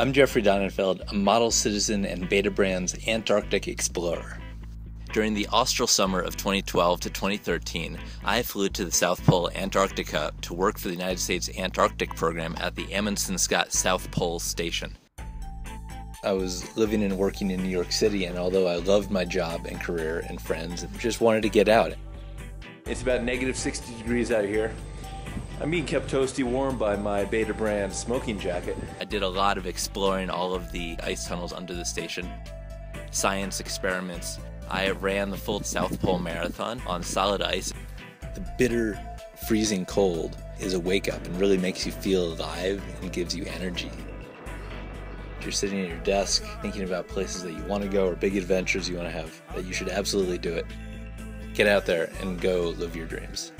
I'm Jeffrey Donenfeld, a model citizen and Betabrand's Antarctic explorer. During the austral summer of 2012 to 2013, I flew to the South Pole, Antarctica, to work for the United States Antarctic Program at the Amundsen Scott South Pole Station. I was living and working in New York City, and although I loved my job and career and friends, I just wanted to get out. It's about negative 60 degrees out here. I'm being kept toasty warm by my Betabrand smoking jacket. I did a lot of exploring all of the ice tunnels under the station, science experiments, I ran the full South Pole Marathon on solid ice. The bitter, freezing cold is a wake up and really makes you feel alive and gives you energy. If you're sitting at your desk thinking about places that you want to go or big adventures you want to have, that you should absolutely do it. Get out there and go live your dreams.